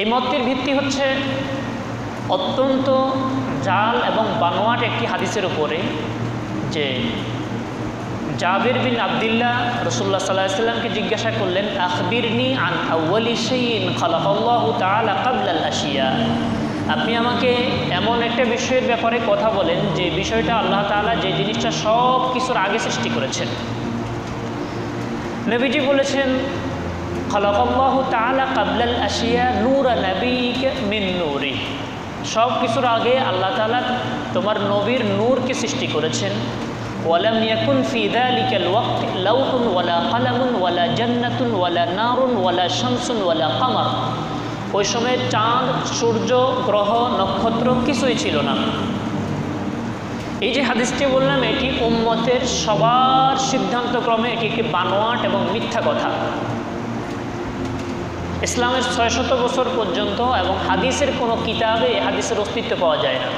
এই মতটির ভিত্তি হচ্ছে অত্যন্ত জাল এবং বানোয়াট একটি হাদিসের উপরে যে জাবির বিন আবদুল্লাহ রসুল্লাহ সাল্লাহ সাল্লামকে জিজ্ঞাসা করলেন, আখবিরনি আন আউ্বালি সেইন আপনি আমাকে এমন একটা বিষয়ের ব্যাপারে কথা বলেন, যে বিষয়টা আল্লাহ তাআলা যে জিনিসটা সব কিছুর আগে সৃষ্টি করেছেন। নবীজি বলেছেন নূরি সব কিছুর আগে আল্লাহ তাআলা তোমার নবীর নূরকে সৃষ্টি করেছেন। ফি ওই সময় চাঁদ, সূর্য, গ্রহ, নক্ষত্র কিছুই ছিল না। এই যে হাদিসটি বললাম, এটি উম্মতের সবার সিদ্ধান্তক্রমে এটি একটি বানোয়াট এবং মিথ্যা কথা। ইসলামের ছয়শত বছর পর্যন্ত এবং হাদিসের কোনো কিতাবে হাদিসের অস্তিত্ব পাওয়া যায় না।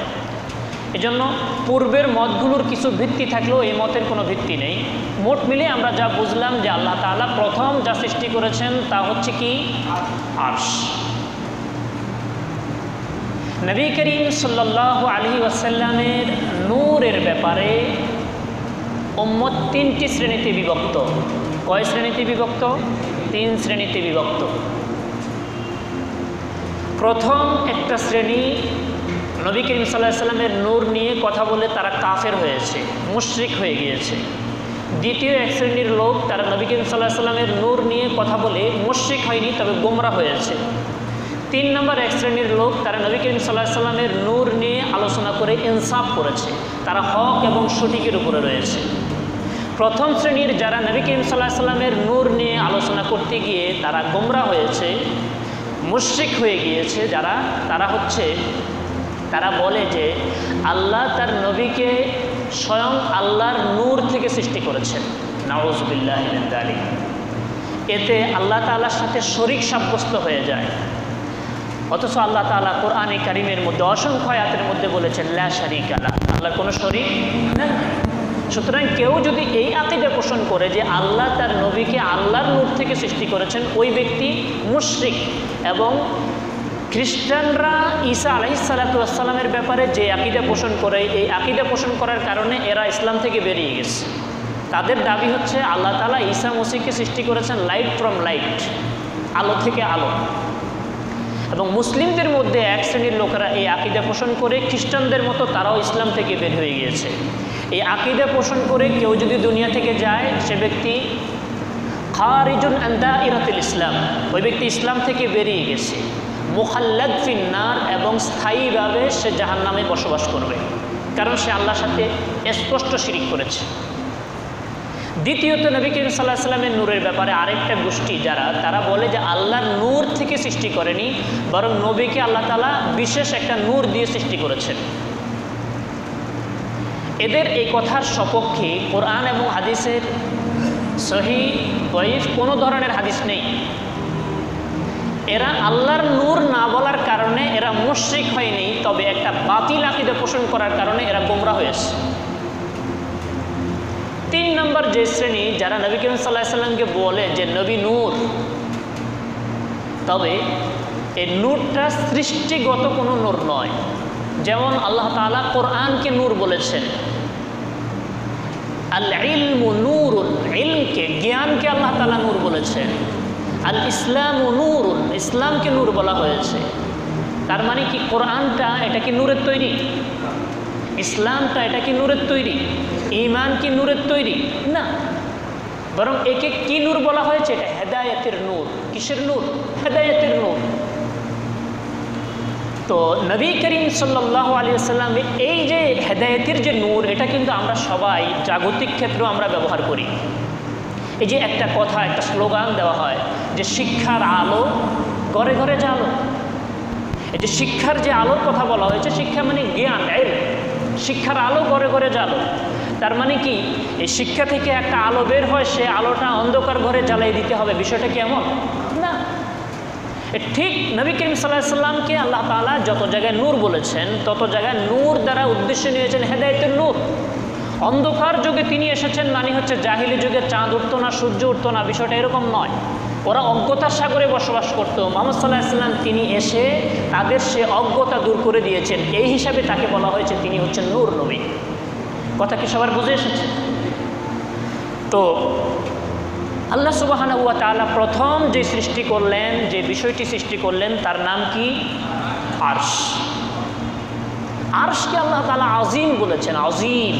এজন্য পূর্বের মতগুলোর কিছু ভিত্তি থাকলেও এই মতের কোনো ভিত্তি নেই। মোট মিলে আমরা যা বুঝলাম যে আল্লাহ তাআলা প্রথম যা সৃষ্টি করেছেন তা হচ্ছে কি? আর্শ। নবী করিম সাল্লাহ আলী ওয়াসাল্লামের নূরের ব্যাপারে উম্মত তিনটি শ্রেণীতে বিভক্ত। কয় শ্রেণীতে বিভক্ত? তিন শ্রেণীতে বিভক্ত। প্রথম একটা শ্রেণি নবী করিম সাল্লাহ সাল্লামের নূর নিয়ে কথা বলে তারা কাফের হয়েছে, মুশরিক হয়ে গিয়েছে। দ্বিতীয় এক শ্রেণির লোক তারা নবী করিম সাল্লাহ সাল্লামের নূর নিয়ে কথা বলে মুশরিক হয়নি, তবে গোমরা হয়েছে। তিন নম্বর এক শ্রেণির লোক তারা নবী করিম সাল্লাহ সাল্লামের নূর নিয়ে আলোচনা করে ইনসাফ করেছে। তারা হক এবং সঠিকের উপরে রয়েছে। প্রথম শ্রেণির যারা নবী করিম সাল্লাহ সাল্লামের নূর নিয়ে আলোচনা করতে গিয়ে তারা গোমরা হয়েছে মুশ্রিক হয়ে গিয়েছে যারা, তারা হচ্ছে, তারা বলে যে আল্লাহ তার নবীকে স্বয়ং আল্লাহর নূর থেকে সৃষ্টি করেছেন। নওয়াজবিল্লাহ আলী এতে আল্লাহ তাল্লার সাথে শরিক সাব্যস্ত হয়ে যায়। অথচ আল্লাহ তালা কোরআনে কারিমের মধ্যে অসংখ্য আয়াতের মধ্যে বলেছেন, লা শারিক আল্লাহ আল্লাহর কোনো শরিক নেই। সুতরাং কেউ যদি এই আকিদে পোষণ করে যে আল্লাহ তার নবীকে আল্লাহর নূর থেকে সৃষ্টি করেছেন, ওই ব্যক্তি মুশরিক এবং খ্রিস্টানরা ঈসা আলাইসালাতামের ব্যাপারে যে আকিদা পোষণ করে, এই আকিদা পোষণ করার কারণে এরা ইসলাম থেকে বেরিয়ে গেছে। তাদের দাবি হচ্ছে আল্লাহ তালা ঈসা মসিকে সৃষ্টি করেছেন লাইট ফ্রম লাইট, আলো থেকে আলো। এবং মুসলিমদের মধ্যে এক শ্রেণির লোকেরা এই আকিদা পোষণ করে, খ্রিস্টানদের মতো তারাও ইসলাম থেকে বের হয়ে গিয়েছে। এই আকিদা পোষণ করে কেউ যদি দুনিয়া থেকে যায়, সে ব্যক্তি খারিজুন আন্দা ইরাতুল ইসলাম। ওই ব্যক্তি ইসলাম থেকে বেরিয়ে গেছে। মুখাল্লাদ ফিন্নার এবং স্থায়ীভাবে সে জাহান নামে বসবাস করবে। কারণ সে আল্লাহর সাথে স্পষ্ট শিরিক করেছে। দ্বিতীয়ত নবী করিম সাল্লাহ সাল্লামের নূরের ব্যাপারে আরেকটা গোষ্ঠী যারা, তারা বলে যে আল্লাহর নূর থেকে সৃষ্টি করেনি, বরং নবীকে আল্লাহ তালা বিশেষ একটা নূর দিয়ে সৃষ্টি করেছেন। এদের এই কথার সপক্ষে কোরআন এবং হাদিসের সহি কোনো ধরনের হাদিস নেই। এরা আল্লাহর নূর না বলার কারণে এরা মুশ্রিক হয়নি, তবে একটা বাতিল আকিদে পোষণ করার কারণে এরা গোমরা হয়েছে। তিন নম্বর যে শ্রেণি, যারা নবী করিম সাল্লাহ সাল্লামকে বলে যে নবী নূর, তবে এই নূরটা সৃষ্টিগত কোনো নূর নয়। যেমন আল্লাহ তালা কোরআনকে নূর বলেছেন। আল ইলমু নূর ইলমকে, জ্ঞানকে আল্লাহ তালা নূর বলেছেন। আল ইসলাম নূর ইসলামকে নূর বলা হয়েছে। তার মানে কি কোরআনটা এটা কি নূরের তৈরি? ইসলামটা এটা কি নূরের তৈরি? ইমান কি নূরের তৈরি? না। বরং একে কি নূর বলা হয়েছে? এটা হেদায়তের নূর। কিসের নূর? হেদায়তের নূর। তো নবী করিম সাল্লাহ আলী সাল্লাম এই যে হেদায়তের যে নূর, এটা কিন্তু আমরা সবাই জাগতিক ক্ষেত্রেও আমরা ব্যবহার করি। এই যে একটা কথা, একটা স্লোগান দেওয়া হয় যে শিক্ষার আলো ঘরে ঘরে যে আলো। এই যে শিক্ষার যে আলোর কথা বলা হয়েছে, শিক্ষা মানে জ্ঞান এর শিক্ষার আলো ঘরে ঘরে জালো তার মানে কি? এই শিক্ষা থেকে একটা আলো বের হয়, সে আলোটা অন্ধকার ঘরে জ্বালাই দিতে হবে। বিষয়টা কেমন না ঠিক নবী করিম সাল্লাহ সাল্লামকে আল্লাহ তালা যত জায়গায় নূর বলেছেন, তত জায়গায় নূর দ্বারা উদ্দেশ্য নিয়েছেন হেদায়তের নূর। অন্ধকার যুগে তিনি এসেছেন মানে হচ্ছে জাহিলি যুগে চাঁদ উঠতো না, সূর্য উঠতো না, বিষয়টা এরকম নয়। ওরা অজ্ঞতার সাগরে বসবাস করত। মোহাম্মদ সাল্লাহ ইসলাম তিনি এসে তাদের সে অজ্ঞতা দূর করে দিয়েছেন। এই হিসাবে তাকে বলা হয়েছে তিনি হচ্ছেন নূর নবী। কথা কি সবার বুঝে এসেছে? তো আল্লাহ সুবাহানা হুয়া তালা প্রথম যে সৃষ্টি করলেন যে বিষয়টি সৃষ্টি করলেন তার নাম কি আর্শ আর্শকে আল্লাহ তালা আজিম বলেছেন আজিম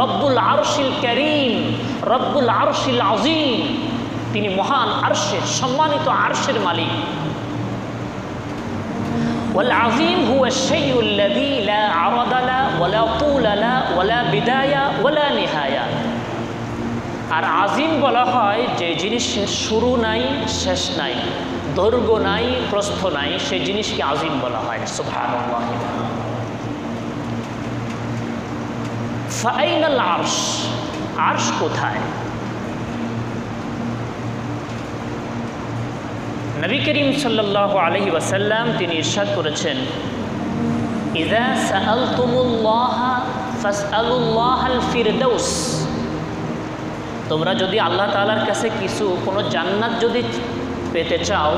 রব্বুল আরশিল করিম রব্বুল আরশিল আজিম তিনি মহান আরশের সম্মানিত আরশের মালিক والعظيم هو الشيء الذي لا عرض له ولا طول له ولا بداية ولا نهاية আর আজিম বলা হয় যে জিনিসের শুরু নাই, শেষ নাই, দৈর্ঘ্য নাই, প্রস্থ নাই, সেই জিনিসকে আজিম বলা হয় সুবহানাল্লাহ। ফাইনাল আর্শ আর্শ কোথায়? নবী করিম সাল্লাহ আলহি ওয়াসাল্লাম তিনি ইরশাদ করেছেন, ইদা সাআলতুমুল্লাহ ফাসআলুল্লাহ আল ফিরদৌস তোমরা যদি আল্লাহ তাআলার কাছে কিছু, কোনো জান্নাত যদি পেতে চাও,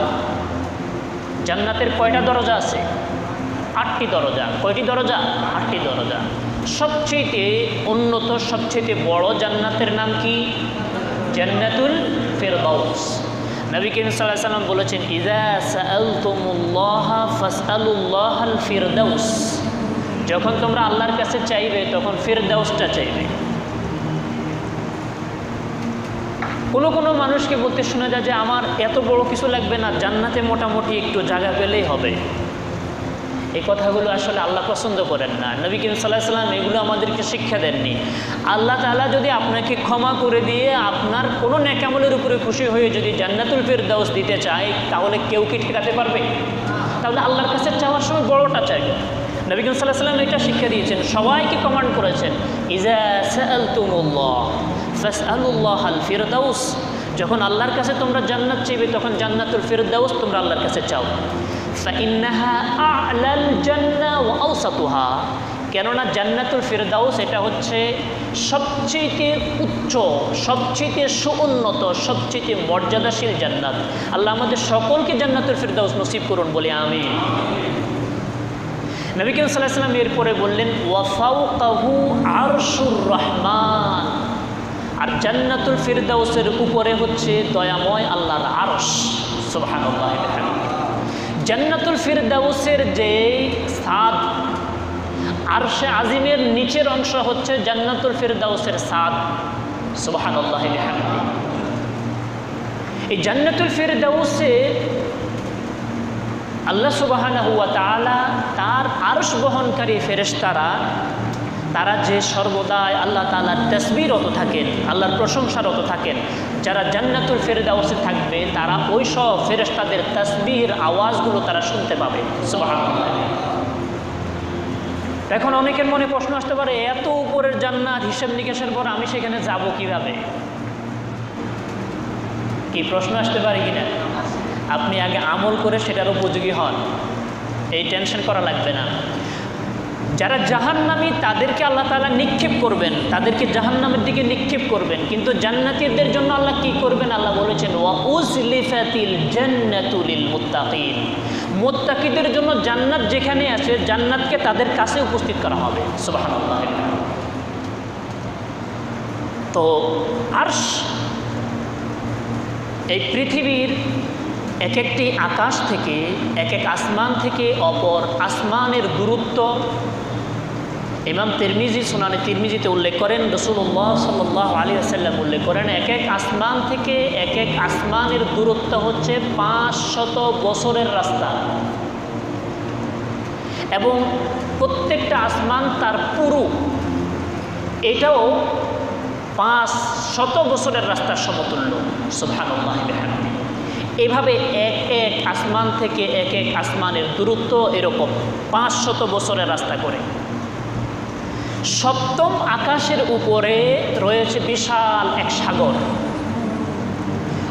জান্নাতের কয়টা দরজা আছে? আটটি দরজা। কয়টি দরজা? আটটি দরজা। সবচেয়ে উন্নত সবচেয়ে বড় জান্নাতের নাম কি? জান্নাতুল ফেরদাউস। নবী সাল্লাহ সাল্লাম বলেছেন ইজা ফিরদাউস। যখন তোমরা আল্লাহর কাছে চাইবে, তখন ফিরদাউসটা চাইবে। কোনো কোনো মানুষকে বলতে শোনা যায় যে আমার এত বড় কিছু লাগবে না, জান্নাতে মোটামুটি একটু জায়গা পেলেই হবে। এই কথাগুলো আসলে আল্লাহ পছন্দ করেন না। নবী কিম সাল্লাহ সাল্লাম এগুলো আমাদেরকে শিক্ষা দেননি। আল্লাহ তালা যদি আপনাকে ক্ষমা করে দিয়ে আপনার কোনো ন্যাকামলের উপরে খুশি হয়ে যদি জান্নাতুল ফেরদাউস দিতে চায়, তাহলে কেউ কি ঠেকাতে পারবে? তাহলে আল্লাহর কাছে চাওয়ার সময় বড়টা চাই। নবী কিম সাল্লাহ সাল্লাম এটা শিক্ষা দিয়েছেন, সবাইকে কমান্ড করেছেন ইজা সাআলতুমুল্লাহ। ফিরদাউস। যখন আল্লাহর কাছে তোমরা জান্নাত চাইবে, তখন জান্নাতুল ফিরদাউস তোমরা আল্লাহর কাছে চাও। জান্না কেননা জান্নাতুল ফিরদাউস এটা হচ্ছে সবচেয়ে উচ্চ, সবচেয়ে সুউন্নত, সবচেয়ে মর্যাদাশীল জান্নাত। আল্লাহ আমাদের সকলকে জান্নাতুল ফিরদাউস নসিব করুন বলে আমি নবী করিম সাল্লাহ সাল্লাম এরপরে বললেন ওয়াফাউ কাহু আরশুর রহমান। আর জান্নাতুল ফিরদাউসের উপরে হচ্ছে দয়াময় আল্লাহর আরশ। সুবহানাল্লাহ জান্নাতুল ফিরদাউসের যে সাদ, আরশে আজিমের নিচের অংশ হচ্ছে জান্নাতুল ফিরদাউসের সাদ। সুবহানাল্লাহ এই জান্নাতুল ফিরদাউসে আল্লাহ সুবাহানা হুয়া তালা তার আরশ বহনকারী ফেরেশতারা তারা যে সর্বদাই আল্লাহ তালার তসবিরত থাকেন, আল্লাহর প্রশংসারত থাকেন, যারা জান্নাতুল ফেরদাউসে থাকবে, তারা ওই সব ফেরেশতাদের তসবির আওয়াজগুলো তারা শুনতে পাবে। এখন অনেকের মনে প্রশ্ন আসতে পারে, এত উপরের জান্নাত হিসেব নিকেশের পর আমি সেখানে যাব কীভাবে? কি প্রশ্ন আসতে পারে কিনা? আপনি আগে আমল করে সেটার উপযোগী হন। এই টেনশন করা লাগবে না। যারা জাহান্নামি, তাদেরকে আল্লাহ তালা নিক্ষেপ করবেন। তাদেরকে জাহান্নামের দিকে নিক্ষেপ করবেন। কিন্তু জান্নাতিদের জন্য আল্লাহ কি করবেন? আল্লাহ বলেছেন ওয়া উজলিফাতিল জান্নাতুলিল মুত্তাকিন মুত্তাকিদের জন্য জান্নাত যেখানে আছে, জান্নাতকে তাদের কাছে উপস্থিত করা হবে। সুবহানাল্লাহ। তো আরশ, এই পৃথিবীর এক একটি আকাশ থেকে এক এক আসমান থেকে অপর আসমানের দূরত্ব ইমাম তিরমিজি, সোনানি তিরমিজিতে উল্লেখ করেন রসুল্লাহ সাল্লাহ আলী আসাল্লাম উল্লেখ করেন, এক এক আসমান থেকে এক এক আসমানের দূরত্ব হচ্ছে পাঁচ শত বছরের রাস্তা। এবং প্রত্যেকটা আসমান তার পুরু। এটাও পাঁচ শত বছরের রাস্তার সমতুল্য। বিহামদি। এভাবে এক এক আসমান থেকে এক এক আসমানের দূরত্ব এরকম পাঁচ শত বছরের রাস্তা করে। সপ্তম আকাশের উপরে রয়েছে বিশাল এক সাগর।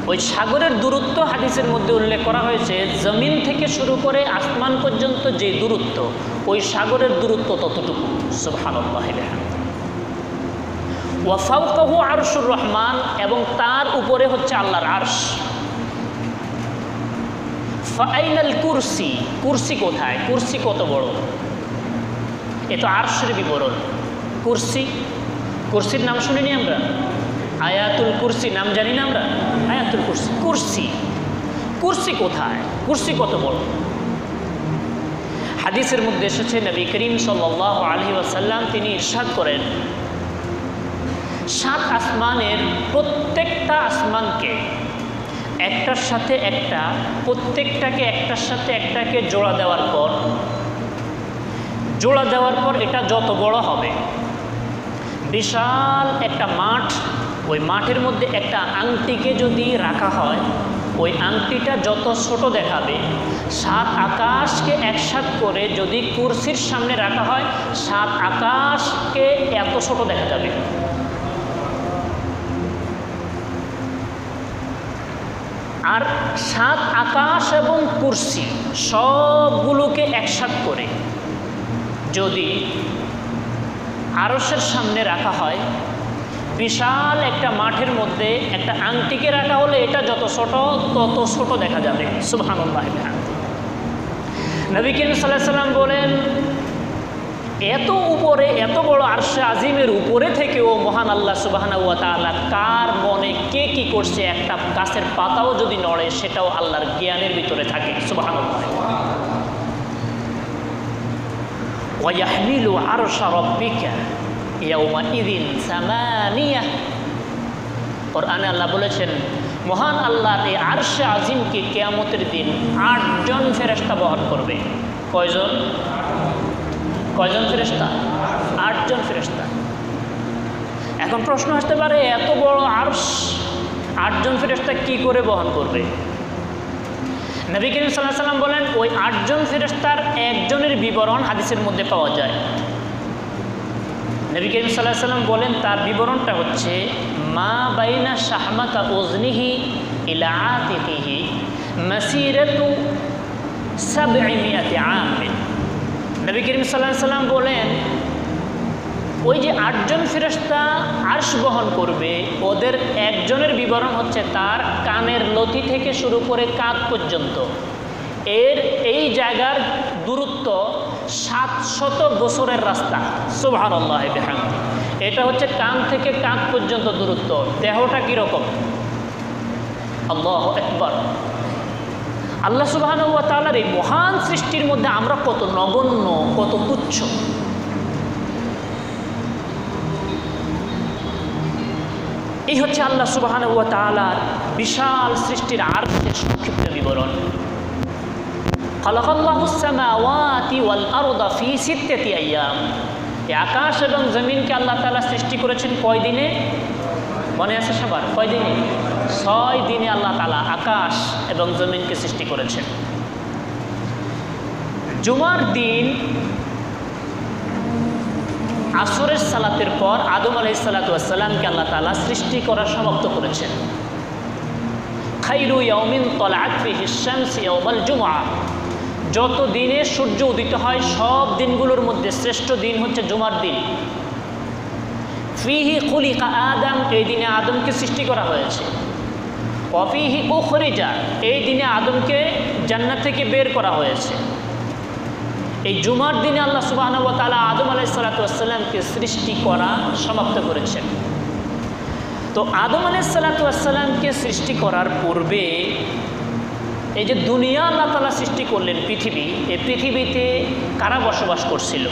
ওই সাগরের দূরত্ব হাদিসের মধ্যে উল্লেখ করা হয়েছে, জমিন থেকে শুরু করে আসমান পর্যন্ত যে দূরত্ব, ওই সাগরের দূরত্ব ততটুকু। সুবহানাল্লাহ ওয়াফাউকাহু আরশুর রহমান এবং তার উপরে হচ্ছে আল্লাহর আরশ। ফাইনাল কুরসি কুরসি কোথায়? কুরসি কত বড়? এ তো আরশের বিবরণ। কুরসি, কুরসির নাম শুনিনি আমরা? আয়াতুল কুরসি, নাম জানি না আমরা? আয়াতুল কুরসি কুরসি। কুরসি কোথায়? কুরসি কত বড়? হাদিসের মধ্যে এসেছে, নবী করিম সাল্লাহ আলহি ওয়াসাল্লাম তিনি ইরশাদ করেন। সাত আসমানের প্রত্যেকটা আসমানকে একটার সাথে একটা, প্রত্যেকটাকে একটার সাথে একটাকে জোড়া দেওয়ার পর, জোড়া দেওয়ার পর এটা যত বড় হবে বিশাল একটা মাঠ, ওই মাঠের মধ্যে একটা আংটিকে যদি রাখা হয়, ওই আংটিটা যত ছোট দেখাবে, সাত আকাশকে একসাথ করে যদি কুরসির সামনে রাখা হয়, সাত আকাশকে এত ছোট দেখা যাবে। আর সাত আকাশ এবং কুরসি সবগুলোকে একসাথ করে যদি আরসের সামনে রাখা হয়। বিশাল একটা মাঠের মধ্যে একটা আংটিকে রাখা হলে এটা যত ছোট, তত ছোট দেখা যাবে। সুবহানুল্লাহ নবী করিম সাল্লাহ সাল্লাম বলেন, এত উপরে, এত বড় আরশে আজিমের উপরে থেকেও মহান আল্লাহ সুবাহানা কার মনে কে কি করছে? একটা গাছের পাতাও যদি নড়ে, সেটাও আল্লাহর জ্ঞানের ভিতরে থাকে। সুবাহানুল্লাহ। ويحمل عرش ربك يومئذ ثمانية কোরআনে আল্লাহ বলেছেন মহান আল্লাহর এই আরশে আজিমকে কেয়ামতের দিন আটজন ফেরেস্তা বহন করবে কয়জন কয়জন ফেরেস্তা আটজন ফেরেস্তা এখন প্রশ্ন আসতে পারে এত বড় আরশ আটজন ফেরেস্তা কি করে বহন করবে নবী করিম সাল্লাহ সাল্লাম বলেন, ওই আটজন ফেরেস্তার একজনের বিবরণ হাদিসের মধ্যে পাওয়া যায়। নবী করিম সাল্লাহ সাল্লাম বলেন, তার বিবরণটা হচ্ছে, মা বাইনা শাহমাতা ওজনিহি ইলা আতিকিহি মাসিরাতু সাবঈমিয়াতি আমিন। নবী করিম সাল্লাহ সাল্লাম বলেন ওই যে আটজন ফেরস্তা আর্শ বহন করবে, ওদের একজনের বিবরণ হচ্ছে তার কানের লতি থেকে শুরু করে কাঁধ পর্যন্ত। এর এই জায়গার দূরত্ব সাতশত বছরের রাস্তা। সুভান আল্লাহ এটা হচ্ছে কান থেকে কাঁধ পর্যন্ত দূরত্ব। দেহটা কীরকম? আল্লাহ একবার আল্লাহ সুবাহ তালার এই মহান সৃষ্টির মধ্যে আমরা কত নগণ্য, কত তুচ্ছ। এই হচ্ছে আল্লাহ সুবাহান ওয়া তালার বিশাল সৃষ্টির আর্থের সংক্ষিপ্ত বিবরণ। আকাশ এবং জমিনকে আল্লাহ তালা সৃষ্টি করেছেন কয় দিনে? মনে আছে সবার? কয় দিনে? ছয় দিনে আল্লাহ তালা আকাশ এবং জমিনকে সৃষ্টি করেছেন। জুমার দিন আসরের সালাতের পর আদম আলাই সালাতামকে আল্লাহ তালা সৃষ্টি করা সমাপ্ত করেছেন। যত দিনে সূর্য উদিত হয়, সব দিনগুলোর মধ্যে শ্রেষ্ঠ দিন হচ্ছে জুমার দিন। ফিহি খুলিকা আদম, এই দিনে আদমকে সৃষ্টি করা হয়েছে। অফিহি উখরিজা, এই দিনে আদমকে জান্নাত থেকে বের করা হয়েছে। এই জুমার দিনে আল্লাহ সুবাহ তালা আদম আলাই সালাতামকে সৃষ্টি করা সমাপ্ত করেছেন। তো আদম আলাই সালাতামকে সৃষ্টি করার পূর্বে এই যে দুনিয়া আল্লাহ তালা সৃষ্টি করলেন, পৃথিবী, এই পৃথিবীতে কারা বসবাস করছিল?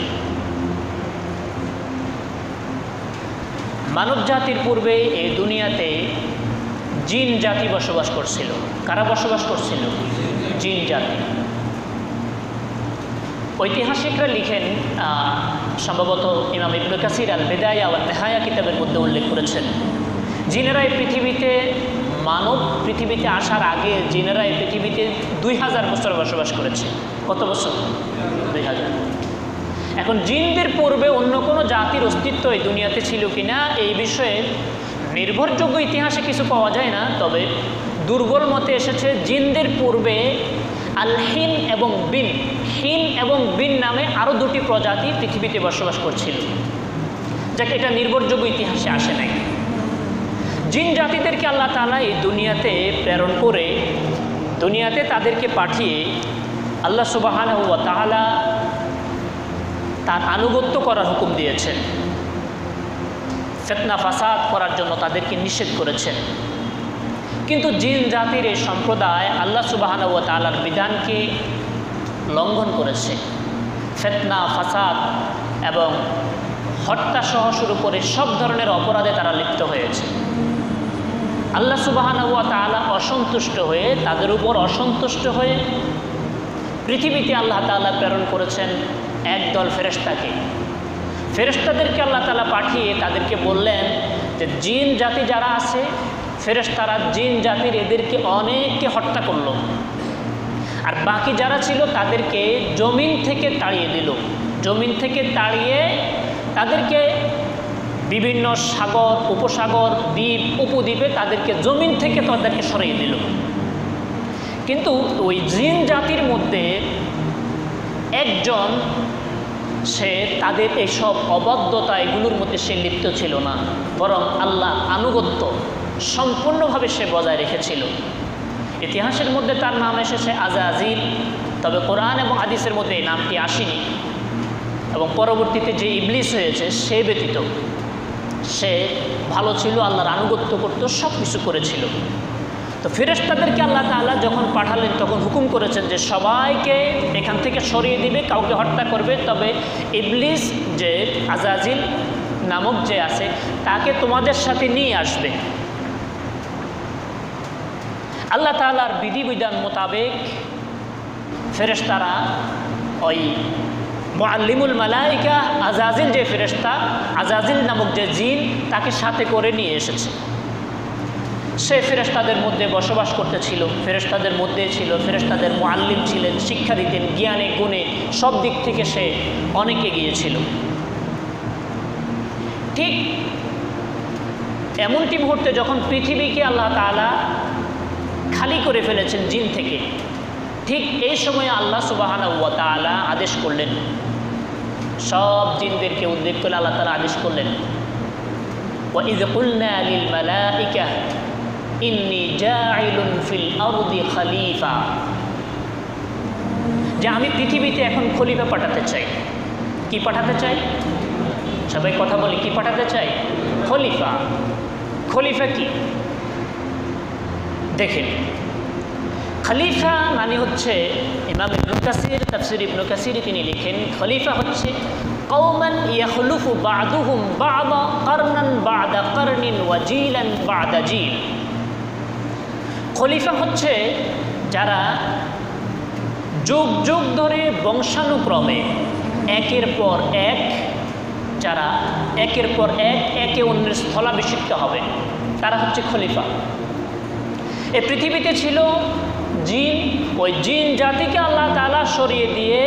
মানব জাতির পূর্বে এই দুনিয়াতে জিন জাতি বসবাস করছিল। কারা বসবাস করছিল? জিন জাতি। ঐতিহাসিকরা লিখেন সম্ভবত ইমাম ইবনু কাসির আল বেদায়া আল নেহায়া কিতাবের মধ্যে উল্লেখ করেছেন। জিনেরা এই পৃথিবীতে, মানব পৃথিবীতে আসার আগে জিনেরা এই পৃথিবীতে দুই হাজার বছর বসবাস করেছে। কত বছর? দুই হাজার। এখন জিনদের পূর্বে অন্য কোনো জাতির অস্তিত্ব এই দুনিয়াতে ছিল কিনা, এই বিষয়ে নির্ভরযোগ্য ইতিহাসে কিছু পাওয়া যায় না, তবে দুর্বল মতে এসেছে, জিনদের পূর্বে আল হিন এবং বিন। হিন এবং বিন নামে আরও দুটি প্রজাতি পৃথিবীতে বসবাস করছিল। যাকে, এটা নির্ভরযোগ্য ইতিহাসে আসে নাই। জিন জাতিদেরকে আল্লাহ তালা এই দুনিয়াতে প্রেরণ করে, দুনিয়াতে তাদেরকে পাঠিয়ে আল্লাহ সুবাহান তাহলা তার আনুগত্য করার হুকুম দিয়েছেন। ফেতনা, ফাসাদ করার জন্য তাদেরকে নিষেধ করেছেন। কিন্তু জিন জাতির এই সম্প্রদায় আল্লাহ সুবাহান ও তালার বিধানকে লঙ্ঘন করেছে। ফেতনা, ফাসাদ এবং হত্যা সহ শুরু করে সব ধরনের অপরাধে তারা লিপ্ত হয়েছে। আল্লাহ ও তালা অসন্তুষ্ট হয়ে, তাদের উপর অসন্তুষ্ট হয়ে পৃথিবীতে আল্লাহ তালা প্রেরণ করেছেন একদল ফেরেস্তাকে ফেরেস্তাদেরকে আল্লাহ তালা পাঠিয়ে তাদেরকে বললেন যে, জিন জাতি যারা আছে ফেরেস্তারা জিন জাতির এদেরকে অনেককে হত্যা করল। আর বাকি যারা ছিল তাদেরকে জমিন থেকে তাড়িয়ে দিল। জমিন থেকে তাড়িয়ে তাদেরকে বিভিন্ন সাগর, উপসাগর, দ্বীপ, উপদ্বীপে তাদেরকে জমিন থেকে তাদেরকে সরিয়ে দিল। কিন্তু ওই জিন জাতির মধ্যে একজন, সে তাদের এইসব অবাধ্যতা এগুলোর মধ্যে সে লিপ্ত ছিল না, বরং আল্লাহ আনুগত্য। সম্পূর্ণভাবে সে বজায় রেখেছিল। ইতিহাসের মধ্যে তার নাম এসেছে আজাজিল, তবে কোরআন এবং হাদিসের মধ্যে এই নামটি আসেনি। এবং পরবর্তীতে যে ইবলিস হয়েছে, সে ব্যতীত সে ভালো ছিল, আল্লাহর আনুগত্য করতো সব কিছু করেছিল। তো ফেরেস্তাদেরকে আল্লাহ তাআলা যখন পাঠালেন, তখন হুকুম করেছেন যে সবাইকে এখান থেকে সরিয়ে দিবে, কাউকে হত্যা করবে। তবে ইবলিস যে আজাজিল নামক যে আছে, তাকে তোমাদের সাথে নিয়ে আসবে। আল্লাহ তালার বিধিবিধান মোতাবেক ফেরেশতারা ওই মোয়াল্লিমুল মালাইকা আজাজিল যে ফেরেশতা, আজাজিল নামক যে জিন, তাকে সাথে করে নিয়ে এসেছে। সে ফেরেশতাদের মধ্যে বসবাস করতেছিল, ফেরেশতাদের মধ্যে ছিল, ফেরেশতাদের মোয়াল্লিম ছিলেন, শিক্ষা দিতেন, জ্ঞানে, গুণে সব দিক থেকে সে অনেকে গিয়েছিল ঠিক এমনটি মুহূর্তে যখন পৃথিবীকে আল্লাহ তাআলা খালি করে ফেলেছেন জিন থেকে ঠিক এই সময় আল্লাহ সুবাহানা ওয়া তাআলা আদেশ করলেন সব জিনদেরকে উল্লেখ করে আল্লাহ তাআলা আদেশ করলেন وإذ قلنا للملائكة إني جاعل في الأرض خليفة যে আমি পৃথিবীতে এখন খলিফা পাঠাতে চাই কি পাঠাতে চাই সবাই কথা বলি কি পাঠাতে চাই খলিফা খলিফা কি দেখেন। খলিফা মানে হচ্ছে ইমাম ইবনু কাসির, তাফসির ইবনু কাসির তিনি লিখেন, খলিফা হচ্ছে কৌমান ইয়াখলুফু বাদুহুম বাদা কারনান বাদা কারনিন ওয়াজিলান বাদা জিল। খলিফা হচ্ছে যারা যুগ যুগ ধরে বংশানুক্রমে একের পর এক যারা একের পর এক একে অন্যের স্থলাভিষিক্ত হবে, তারা হচ্ছে খলিফা। এ পৃথিবীতে ছিল জিন। ওই জিন জাতিকে আল্লাহ তালা সরিয়ে দিয়ে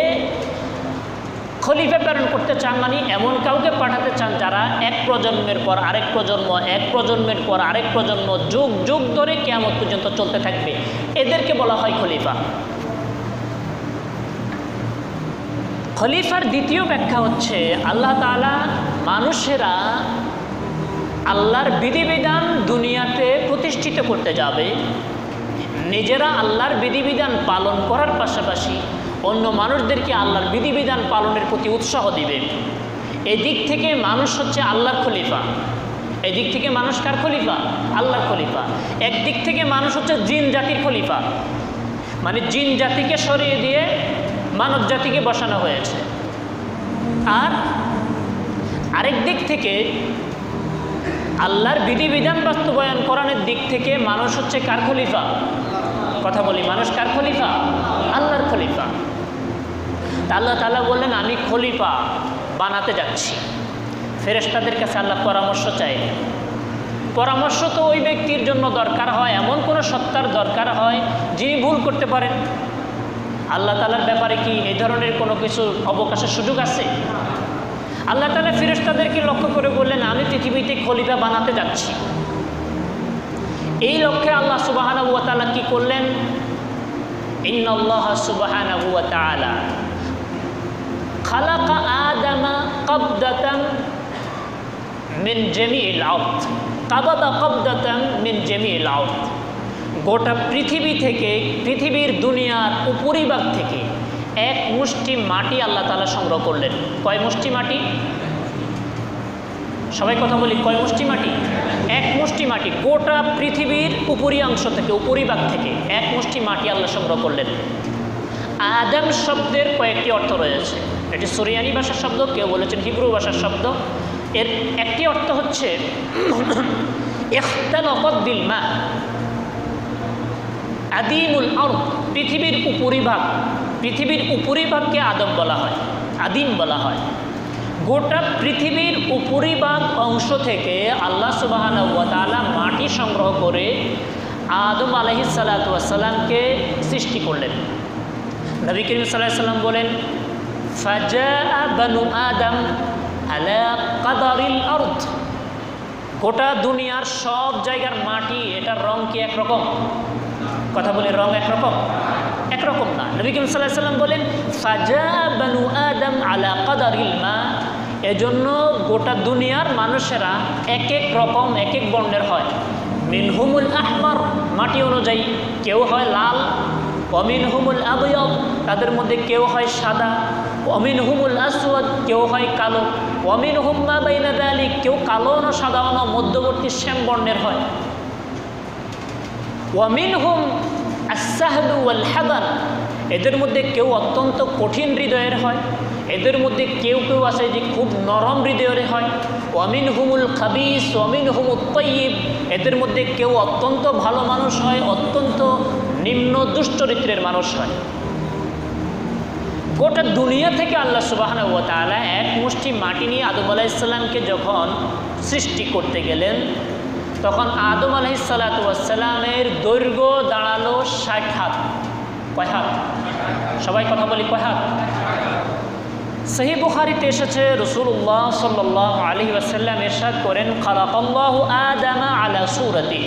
খলিফা প্রেরণ করতে চান মানে এমন কাউকে পাঠাতে চান যারা এক প্রজন্মের পর আরেক প্রজন্ম, এক প্রজন্মের পর আরেক প্রজন্ম, যুগ যুগ ধরে কেমন পর্যন্ত চলতে থাকবে। এদেরকে বলা হয় খলিফা। খলিফার দ্বিতীয় ব্যাখ্যা হচ্ছে আল্লাহ তালা মানুষেরা আল্লাহর বিধিবিধান দুনিয়াতে প্রতিষ্ঠিত করতে যাবে, নিজেরা আল্লাহর বিধিবিধান পালন করার পাশাপাশি অন্য মানুষদেরকে আল্লাহর বিধিবিধান পালনের প্রতি উৎসাহ দিবে। এদিক থেকে মানুষ হচ্ছে আল্লাহর খলিফা। এদিক থেকে মানুষ কার খলিফা? আল্লাহর খলিফা। একদিক থেকে মানুষ হচ্ছে জিন জাতির খলিফা। মানে জিন জাতিকে সরিয়ে দিয়ে মানব জাতিকে বসানো হয়েছে। আর আরেক দিক থেকে আল্লাহর বিধিবিধান বাস্তবায়ন করানোর দিক থেকে মানুষ হচ্ছে কার খলিফা? কথা বলি, মানুষ কার খলিফা? আল্লাহর খলিফা। আল্লাহ তালা বললেন, আমি খলিফা বানাতে যাচ্ছি। ফেরেশতাদের কাছে আল্লাহ পরামর্শ চাই। পরামর্শ তো ওই ব্যক্তির জন্য দরকার হয়, এমন কোনো সত্তার দরকার হয় যিনি ভুল করতে পারেন। আল্লাহ তালার ব্যাপারে কি এই ধরনের কোনো কিছু অবকাশের সুযোগ আছে? আল্লাহ তালা ফিরেস্তাদেরকে লক্ষ্য করে বললেন, আমি পৃথিবীতে খলিফা বানাতে যাচ্ছি। এই লক্ষ্যে আল্লাহ সুবাহানা তালা কি করলেন? গোটা পৃথিবী থেকে, পৃথিবীর দুনিয়ার উপরিভাগ থেকে এক মুষ্টি মাটি আল্লাহ তালা সংগ্রহ করলেন। কয় মুষ্টি মাটি? সবাই কথা বলি, কয় মুষ্টি মাটি? এক মুষ্টি মাটি গোটা পৃথিবীর উপরি অংশ থেকে উপরিভাগ থেকে এক মুষ্টি মাটি আল্লাহ সংগ্রহ করলেন। আদম শব্দের কয়েকটি অর্থ রয়েছে। এটি সরিয়ানি ভাষার শব্দ, কেউ বলেছেন হিব্রু ভাষার শব্দ। এর একটি অর্থ হচ্ছে বিল মা, আদিমুল আর্দ, পৃথিবীর উপরিভাগ পৃথিবীর উপরিভাগকে আদম বলা হয়, আদিম বলা হয়। গোটা পৃথিবীর উপরিভাগ অংশ থেকে আল্লাহ সুবাহান মাটি সংগ্রহ করে আদম আলহি সাল্লাতামকে সৃষ্টি করলেন। নবী করিম সাল্লাম বলেন ফাজা বানু আদম আলা গোটা দুনিয়ার সব জায়গার মাটি, এটার রং কি একরকম? কথা বলি, রং একরকম? একরকম না। নবী করিম সাল্লাহ সাল্লাম বলেন ফাজা বানু আদম আলা কাদারিল মা এজন্য গোটা দুনিয়ার মানুষেরা এক এক রকম, এক এক বর্ণের হয়। মিনহুমুল আহমার মাটি অনুযায়ী কেউ হয় লাল অমিন হুমুল আবয়ব, তাদের মধ্যে কেউ হয় সাদা অমিন হুমুল আসওয়াদ, কেউ হয় কালো অমিন হুম্মা বাইনা আলী কেউ কালো না সাদা না মধ্যবর্তী শ্যাম বর্ণের হয়। ওয়ামিন হুম আসাহলু ওয়াল হাদান এদের মধ্যে কেউ অত্যন্ত কঠিন হৃদয়ের হয়। এদের মধ্যে কেউ কেউ আছে যে খুব নরম হৃদয়ের হয়। ওয়ামিন হুমুল খাবিস ওয়ামিন হুমুল তৈব এদের মধ্যে কেউ অত্যন্ত ভালো মানুষ হয়, অত্যন্ত নিম্ন দুশ্চরিত্রের মানুষ হয়। গোটা দুনিয়া থেকে আল্লাহ সুবাহানা তালা এক মুষ্টি মাটি নিয়ে আদম আলাইসাল্লামকে যখন সৃষ্টি করতে গেলেন, তখন আদম আলহিসাল্লাতামের দৈর্ঘ্য দাঁড়াল ষাট হাত। কয় হাত? সবাই কথা বলি কয় হাত? সহি বুখারিতে এসেছে রসুল্লাহ সাল্লাহ আলহি আসাল্লাম এরশাদ করেন, খালাকাল্লাহু আদামা আলা সুরতি।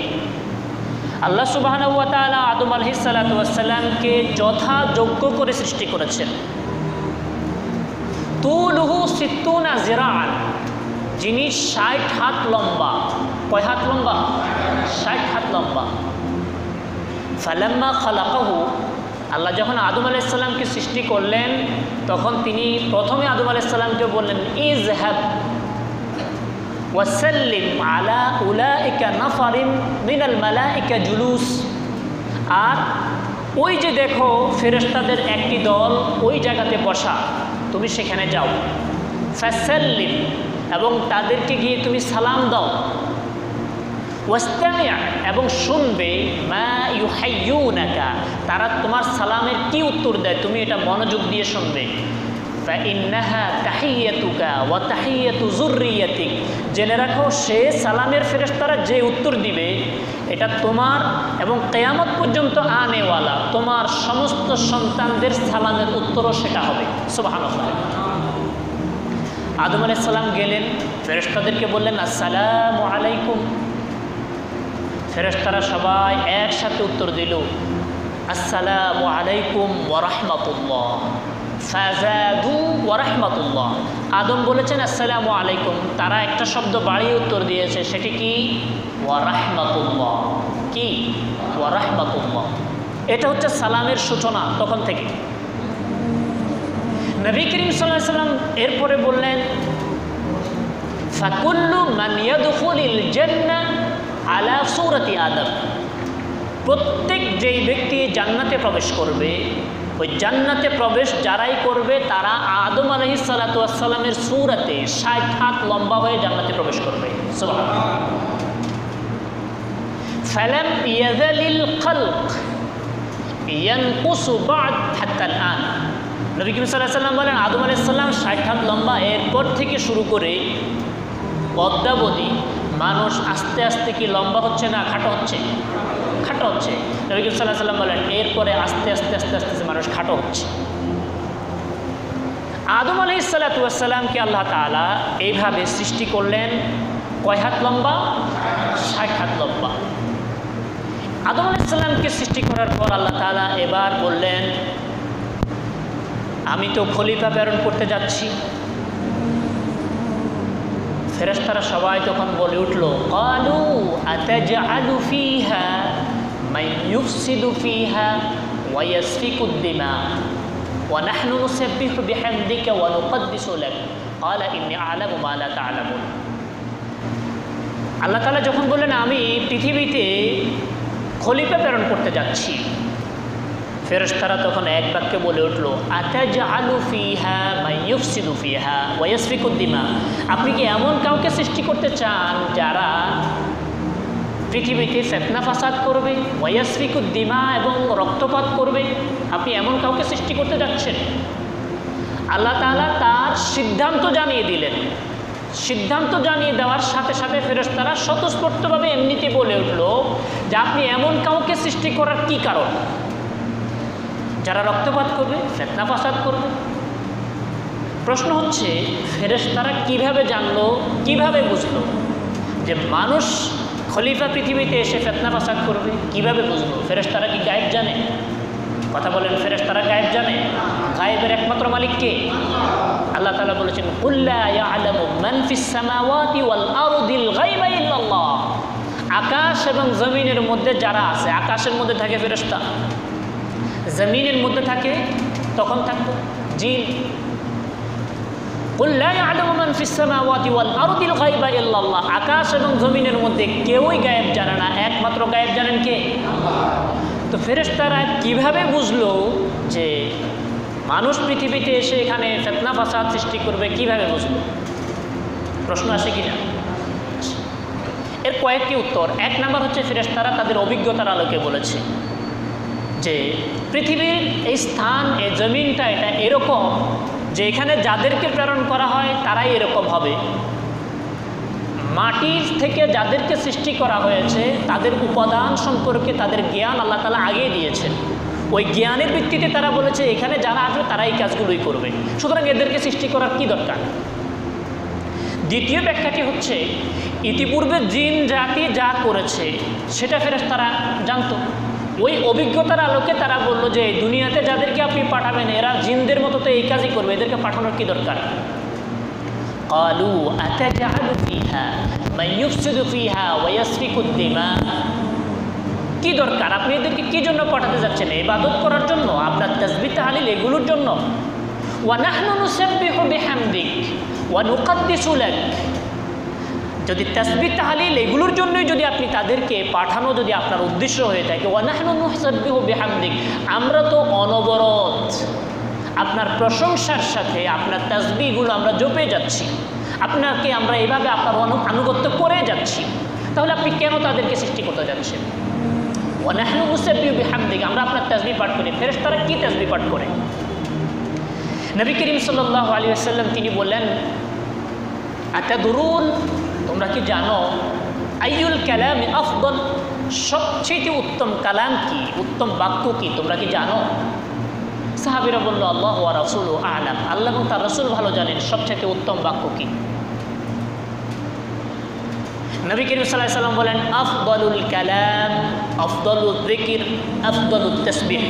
আল্লাহ সুবাহানুয়াতালা আদম আলহিসাল্লাতামকে যথাযোগ্য করে সৃষ্টি করেছেন। তুলহু সিত্তুনা জিরান যিনি ষাট হাত লম্বা। কয় হাত লম্বা? ষাট হাত লম্বা। ফালাম্মা খালাকাহু আল্লাহ যখন আদম আলাইসাল্লামকে সৃষ্টি করলেন, তখন তিনি প্রথমে আদম আলাইসাল্লামকে বললেন ইজ হ্যাব ওয়াসাল্লিম আলা উলা উলাইকা নাফারিম মিনাল মালা মালাইকা জুলুস। আর ওই যে দেখো ফেরেস্তাদের একটি দল ওই জায়গাতে বসা, তুমি সেখানে যাও। ফ্যাসাল্লিম এবং তাদেরকে গিয়ে তুমি সালাম দাও। এবং শুনবে তারা তোমার সালামের কি উত্তর দেয়? তুমি এটা মনোযোগ দিয়ে শুনবে। ওয়া জেনে রাখো, সে সালামের ফেরেশতারা যে উত্তর দিবে, এটা তোমার এবং কেয়ামত পর্যন্ত আনেওয়ালা, তোমার সমস্ত সন্তানদের সালামের উত্তরও সেটা হবে। সুবহানাল্লাহ। আদম আলাইহিস সালাম গেলেন, ফেরেশতাদেরকে বললেন, আসসালামু আলাইকুম। ফেরেশতারা সবাই একসাথে উত্তর দিল, আসসালামু আলাইকুম ওরহমতুল্লাহ ফাজাদু ওরহমতুল্লাহ আদম বলেছেন, আসসালামু আলাইকুম। তারা একটা শব্দ বাড়িয়ে উত্তর দিয়েছে, সেটি কি? ওয়ারাহমাতুল্লাহ কি? ওয়ারাহমাতুল্লাহ এটা হচ্ছে সালামের সূচনা তখন থেকে। নবী করিম সাল্লাহ সাল্লাম এরপরে বললেন, ফাকুল্লু মানিয়াদুফুলিল জান্নাহ আলা সৌরতি আদম। প্রত্যেক যেই ব্যক্তি জান্নাতে প্রবেশ করবে, ওই জান্নাতে প্রবেশ যারাই করবে, তারা আদম আলহি সালাতামের সৌরাতে ষাট হাত লম্বা হয়ে জান্নাতে প্রবেশ করবে। বলেন, আদম আলাইসাল্লাম ষাট হাত লম্বা, এরপর থেকে শুরু করে অদ্যাবধি মানুষ আস্তে আস্তে কি লম্বা হচ্ছে না খাটো হচ্ছে? খাটো হচ্ছে। নবী সাল্লাহ সাল্লাম বলেন, এরপরে আস্তে আস্তে আস্তে আস্তে মানুষ খাটো হচ্ছে। আদম আলি সাল্লাতামকে আল্লাহ তালা এইভাবে সৃষ্টি করলেন কয় হাত লম্বা? ষাট হাত লম্বা। আদম আলাইসাল্লামকে সৃষ্টি করার পর আল্লাহ তালা এবার বললেন, আমি তো খলিফা প্রেরণ করতে যাচ্ছি। ফেরেস্তারা সবাই তখন বলে উঠল কালু আতাজআলু ফিহা من يفسد فيها ويسفك الدماء ونحن نسبح بحمدك ونقدس لك قال إني أعلم ما لا تعلمون আল্লাহ তালা যখন বললেন আমি পৃথিবীতে খলিফা প্রেরণ করতে যাচ্ছি ফেরেশতারা তখন এক বাক্যে বলে উঠল আতাজ আলু ফিহা মাইয়ুফসিদু ফিহা ওয়াসফিকুদ্দিমা আপনি কি এমন কাউকে সৃষ্টি করতে চান যারা পৃথিবীতে ফেতনা ফাসাদ করবে ওয়াসফিকুদ্দিমা এবং রক্তপাত করবে? আপনি এমন কাউকে সৃষ্টি করতে যাচ্ছেন? আল্লাহ তাআলা তার সিদ্ধান্ত জানিয়ে দিলেন। সিদ্ধান্ত জানিয়ে দেওয়ার সাথে সাথে ফেরেশতারা স্বতঃস্ফূর্তভাবে এমনিতে বলে উঠল যে আপনি এমন কাউকে সৃষ্টি করার কি কারণ? যারা রক্তপাত করবে, ফেতনা ফাসাদ করবে। প্রশ্ন হচ্ছে, ফেরেশতারা কীভাবে জানলো, কীভাবে বুঝলো যে মানুষ খলিফা পৃথিবীতে এসে ফেতনা ফাসাদ করবে? কীভাবে বুঝলো? ফেরেশতারা কি গায়েব জানে? কথা বলেন, ফেরেশতারা গায়েব জানে? গায়েবের একমাত্র মালিক কে? আল্লাহ তাআলা বলেছেন আকাশ এবং জমিনের মধ্যে যারা আছে, আকাশের মধ্যে থাকে ফেরেশতা। জমিনের মধ্যে থাকে, তখন থাকতো জিন। আকাশ এবং জমিনের মধ্যে কেউই গায়েব জানে না, একমাত্র গায়েব জানেন কে? তো ফেরেশতারা কীভাবে বুঝলো যে মানুষ পৃথিবীতে এসে এখানে ফেতনা ফাসাদ সৃষ্টি করবে, কীভাবে বুঝলো? প্রশ্ন আসে কি না এর কয়েকটি উত্তর। এক নাম্বার হচ্ছে ফেরেশতারা তাদের অভিজ্ঞতার আলোকে বলেছে। যে পৃথিবীর এই স্থান, এই জমিনটা, এটা এরকম যে এখানে যাদেরকে প্রেরণ করা হয়, তারাই এরকম হবে। মাটির থেকে যাদেরকে সৃষ্টি করা হয়েছে, তাদের উপাদান সম্পর্কে তাদের জ্ঞান আল্লাহ তালা আগিয়ে দিয়েছেন। ওই জ্ঞানের ভিত্তিতে তারা বলেছে, এখানে যারা আসবে তারা এই কাজগুলোই করবে। সুতরাং এদেরকে সৃষ্টি করার কি দরকার? দ্বিতীয় ব্যাখ্যাটি হচ্ছে, ইতিপূর্বে জিন জাতি যা করেছে, সেটা ফেরেস তারা জানতো। ওই অভিজ্ঞতার আলোকে তারা বলল যে দুনিয়াতে যাদেরকে আপনি পাঠাবেন, এরা জিনদের মতো তো এই কাজই করবে, এদেরকে পাঠানোর কি দরকার? কালু আতাজালু ফিহা মাইয়ুফসিদু ফিহা ওয়াসফিকু দিমাগ কি দরকার? আপনি এদেরকে কি জন্য পাঠাতে যাচ্ছেন? ইবাদত করার জন্য? আপনার তাসবিহ তাহলিল এগুলোর জন্য? ওয়া নাহনু নুসাব্বিহু বিহামদিক, ওয়া যদি তাসবিহ তাহলিল এগুলোর জন্যই যদি আপনি তাদেরকে পাঠানো যদি আপনার উদ্দেশ্য হয়ে থাকে, ওয়া নাহনু নুসাব্বিহু বিহামদিক, আমরা তো অনবরত আপনার প্রশংসার সাথে আপনার তাসবিগুলো আমরা জপে যাচ্ছি, আপনাকে আমরা এভাবে আপনার আনুগত্য করে যাচ্ছি, তাহলে আপনি কেন তাদেরকে সৃষ্টি করতে যাচ্ছেন? ওনাহনু মুসাব্বিহু বিহামদিক, আমরা আপনার তাসবিহ পাঠ করি। ফেরেস তারা কী তাসবিহ পাঠ করে? নবী করিম সাল্লাল্লাহু আলাইহি ওয়াসাল্লাম তিনি বললেন, আতাদুরুন তোমরা কি জানো, আইয়ুল কালাম আফদল সবচেয়ে উত্তম কালাম কি, উত্তম বাক্য কি, তোমরা কি জানো? সাহাবিরা বলল, আল্লাহ ওয়া রাসূল আলাম। আল্লাহ এবং তার রসুল ভালো জানেন সবচেয়ে উত্তম বাক্য কি। নবী করিম সাল্লাহ সাল্লাম বলেন, আফদলুল কালাম, আফদলুল জিকির আফদলুল তসবিহ।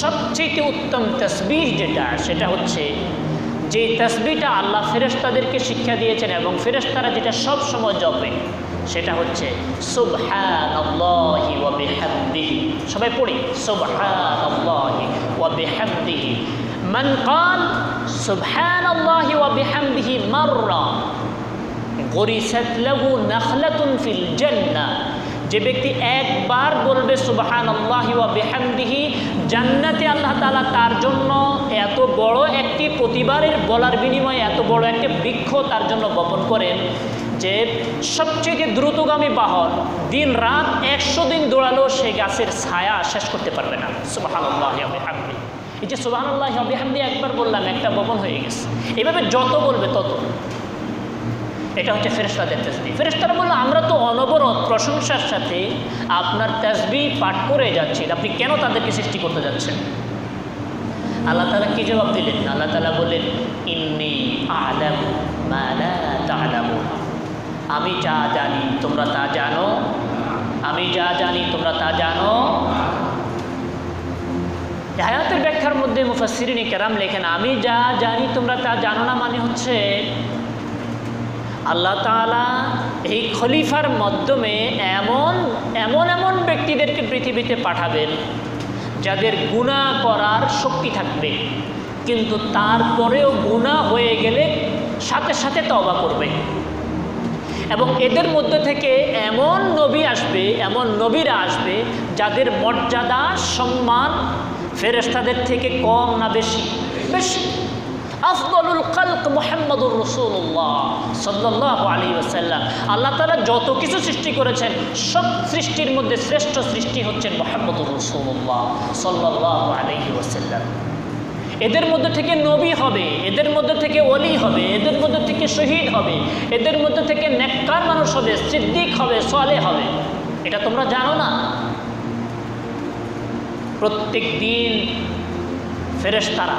সবচেয়ে উত্তম তসবিহ যেটা, সেটা হচ্ছে যে তসবিটা আল্লাহ ফেরেশতাদেরকে শিক্ষা দিয়েছেন এবং ফেরেশতারা যেটা সব সময় জপে সেটা হচ্ছে সুবহানাল্লাহি ওয়া বিহামদিহি সবাই পড়ি সুবহানাল্লাহি ওয়া বিহামদিহি মান قال সুবহানাল্লাহি ওয়া বিহামদিহি মাররা গরিসাত লাহু নাখলাতুন ফিল জান্নাহ যে ব্যক্তি একবার বলবে সুবহান আল্লাহি ওয়া বিহামদিহি জান্নাতে আল্লাহ তাআলা তার জন্য এত বড় একটি প্রতিবারের বলার বিনিময়ে এত বড় একটি বৃক্ষ তার জন্য বপন করেন যে সবচেয়ে দ্রুতগামী বাহন দিন রাত একশো দিন দৌড়ালেও সেই গাছের ছায়া শেষ করতে পারবে না। সুবাহান এই যে সুবাহান আল্লাহি একবার বললাম, একটা বপন হয়ে গেছে। এভাবে যত বলবে তত। এটা হচ্ছে ফেরেস্তাদের তসবি ফেরেস্তারা বলল, আমরা তো অনবরত প্রশংসার সাথে আপনার তসবি পাঠ করে যাচ্ছি। আপনি কেন তাদেরকে সৃষ্টি করতে যাচ্ছেন? আল্লাহ তালা কি জবাব দিলেন? আল্লাহ তালা বললেন, ইন্নি আলাম আমি যা জানি, তোমরা তা জানো? আমি যা জানি, তোমরা তা জানো? এই আয়াতের ব্যাখ্যার মধ্যে মুফাসসিরিন কেরাম লেখেন, আমি যা জানি, তোমরা তা জানো না? মানে হচ্ছে, আল্লাহ তালা এই খলিফার মাধ্যমে এমন এমন এমন ব্যক্তিদেরকে পৃথিবীতে পাঠাবেন যাদের গুণা করার শক্তি থাকবে, কিন্তু তারপরেও গুণা হয়ে গেলে সাথে সাথে তবা করবে। এবং এদের মধ্যে থেকে এমন নবী আসবে, এমন নবীরা আসবে, যাদের মর্যাদা, সম্মান ফেরেস্তাদের থেকে কম না বেশি? বেশি। আফদলুল খালক মোহাম্মদুর রসুল্লাহ সাল্লাহ আলী ওসাল্লাম আল্লাহ তালা যত কিছু সৃষ্টি করেছেন, সব সৃষ্টির মধ্যে শ্রেষ্ঠ সৃষ্টি হচ্ছেন মোহাম্মদুর রসুল্লাহ সাল্লাহ আলী ওসাল্লাম এদের মধ্যে থেকে নবী হবে, এদের মধ্যে থেকে অলি হবে, এদের মধ্যে থেকে শহীদ হবে, এদের মধ্যে থেকে নেককার মানুষ হবে, সিদ্দিক হবে সলে হবে। এটা তোমরা জানো না? প্রত্যেক দিন ফেরেশতারা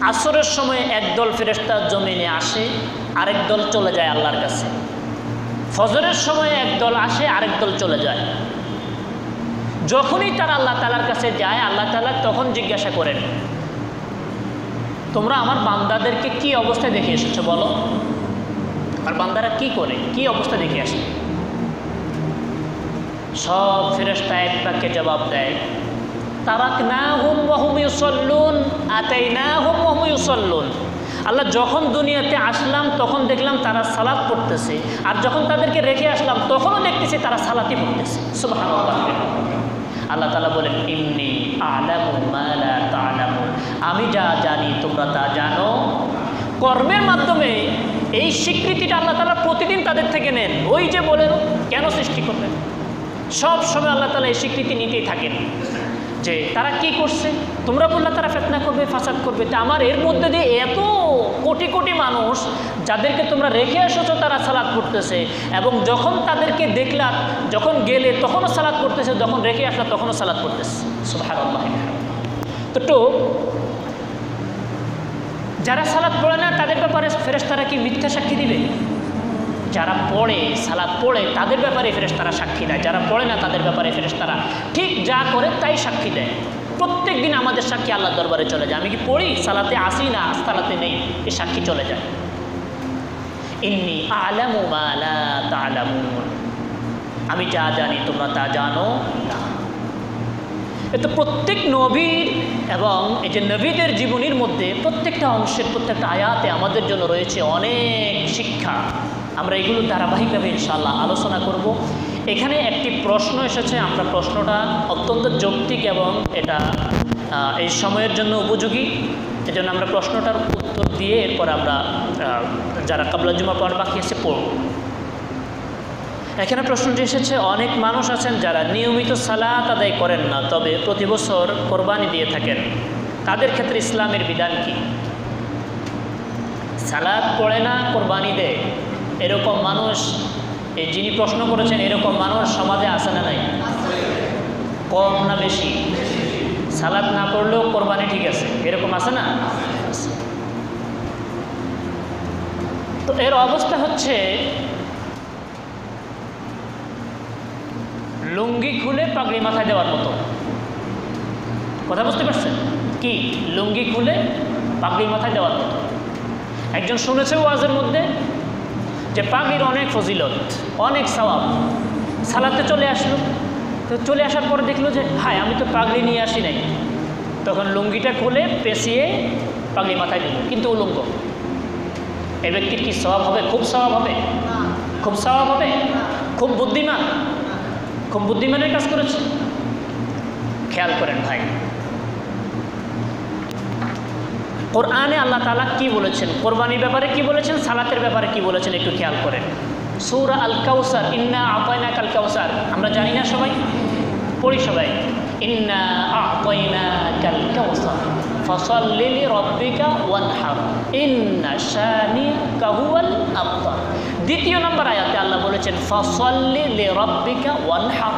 আসরের সময় একদল ফেরেশতা জমিনে আসে, আরেক দল চলে যায় আল্লাহর কাছে। ফজরের সময় একদল আসে, আরেক দল চলে যায়। যখনই তারা আল্লাহ তালার কাছে যায়, আল্লাহ তালা তখন জিজ্ঞাসা করেন, তোমরা আমার বান্দাদেরকে কি অবস্থায় দেখে এসেছ বলো? আর বান্দারা কি করে? কি অবস্থা দেখে আসে? সব ফেরেস্তা এক বাক্যে জবাব দেয় তারাক না হুম ওহুম ইউসল্লুন আতাই না হুম ওহুম ইউসল্লুন। আল্লাহ যখন দুনিয়াতে আসলাম, তখন দেখলাম তারা সালাদ পড়তেছে। আর যখন তাদেরকে রেখে আসলাম, তখনও দেখতেছি তারা সালাতই পড়তেছে। সুবহানাল্লাহ। আল্লাহ তালা বলেন ইমনি আলামু আমি যা জানি, তোমরা তা জানো। কর্মের মাধ্যমে এই স্বীকৃতিটা আল্লাহ তালা প্রতিদিন তাদের থেকে নেন। ওই যে বলেন, কেন সৃষ্টি করবেন সব সময় আল্লাহ তালা এই স্বীকৃতি নিতেই থাকেন। যে তারা কি করছে? তোমরা বললে তারা ফেতনা করবে, ফাসাদ করবে। তা আমার এর মধ্যে দিয়ে এত কোটি কোটি মানুষ যাদেরকে তোমরা রেখে এসেছ, তারা সালাদ করতেছে এবং যখন তাদেরকে দেখলা, যখন গেলে তখনও সালাদ করতেছে যখন রেখে আসলা, তখনও সালাদ করতেছে তো তো, যারা সালাদ পড়ে না, তাদের ব্যাপারে ফেরেস তারা কি মিথ্যা সাক্ষী দিবে? যারা পড়ে, সালাদ পড়ে, তাদের ব্যাপারে ফেরেশতারা সাক্ষী দেয়। যারা পড়ে না, তাদের ব্যাপারে ফেরেশতারা ঠিক যা করে তাই সাক্ষী দেয়। প্রত্যেক দিন আমাদের সাক্ষী আল্লাহ দরবারে চলে যায়। আমি কি পড়ি? সালাতে আসি না? সালাতে নেই। এ সাক্ষী চলে যায়। ইন্নি আমি যা জানি, তোমরা তা জানো না। এতে প্রত্যেক নবীর এবং এই যে নবীদের জীবনীর মধ্যে প্রত্যেকটা অংশের প্রত্যেকটা আয়াতে আমাদের জন্য রয়েছে অনেক শিক্ষা। আমরা এগুলো ধারাবাহিকভাবে ইনশাল্লাহ আলোচনা করব। এখানে একটি প্রশ্ন এসেছে, আমরা প্রশ্নটা অত্যন্ত যৌক্তিক এবং এটা এই সময়ের জন্য উপযোগী। এজন্য আমরা প্রশ্নটার উত্তর দিয়ে এরপর আমরা যারা কাবলা জুমা পড় বাকি এসে পড়ব। এখানে প্রশ্নটি এসেছে, অনেক মানুষ আছেন যারা নিয়মিত সালাত আদায় করেন না, তবে প্রতি বছর কোরবানি দিয়ে থাকেন। তাদের ক্ষেত্রে ইসলামের বিধান কি? সালাদ পড়ে না, কোরবানি দেয়। এরকম মানুষ এই যিনি প্রশ্ন করেছেন, এরকম মানুষ সমাজে আসে না নাই? কম না বেশি? সালাদ না পড়লেও কোরবানি ঠিক আছে। এরকম আছে না? তো এর অবস্থা হচ্ছে, লুঙ্গি খুলে পাগড়ি মাথায় দেওয়ার মতো। কথা বুঝতে পারছেন? কি? লুঙ্গি খুলে পাগড়ি মাথায় দেওয়ার মতো। একজন শুনেছে ওয়াজের মধ্যে যে পাগড়ির অনেক ফজিলত, অনেক সওয়াব। সালাতে চলে আসলো। তো চলে আসার পরে দেখল যে, হায়, আমি তো পাগড়ি নিয়ে আসি নাই। তখন লুঙ্গিটা খুলে পেঁচিয়ে পাগড়ি মাথায় দিল। কিন্তু উলঙ্গ। এ ব্যক্তির কি স্বভাব হবে? খুব স্বভাব হবে? খুব স্বভাব হবে? খুব বুদ্ধিমান? খুব বুদ্ধিমানের কাজ করেছে? খেয়াল করেন ভাই। কোরআনে আল্লাহ তালা কি বলেছেন? কোরবানির ব্যাপারে কি বলেছেন? সালাতের ব্যাপারে কি বলেছেন? একটু খেয়াল করেন। সৌরা আল কাউসার ইন্না আপায়না কাল কাউসার আমরা জানি না সবাই? পড়ি সবাই। ইন্না আপায়না কাল কাউসার ফসল্লিলি রব্বিকা ওয়ানহার। ইন্না শানি কাহুয়াল আব্বার দ্বিতীয় নম্বর আয়াতে আল্লাহ বলেছেন, ফসল্লি লি রব্বিকা ওয়ানহার।